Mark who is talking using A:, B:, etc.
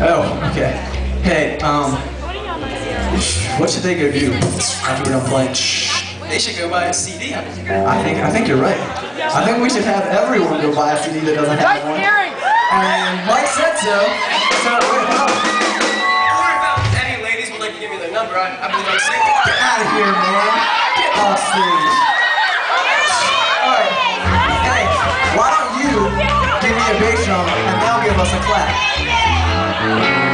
A: Oh, okay. Hey, um, what should they go do after we're done playing?
B: They should go buy a CD.
A: I think I think you're right. I think we should have everyone go buy a CD that doesn't have one. And Mike said so. So wait, hold
B: if any ladies would like to give me their number, I, I believe I'm single.
A: Get out of here, man. Get off stage. Alright. Hey, why don't you give me a bass drum and they'll give us a clap. Alright,